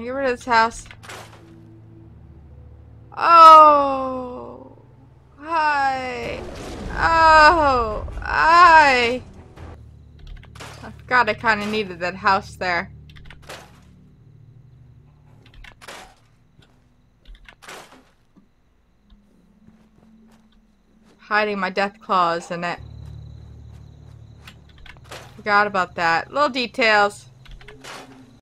I get rid of this house? Oh. Hi. Oh. Hi. I forgot I kind of needed that house there. Hiding my death claws in it. Forgot about that. Little details.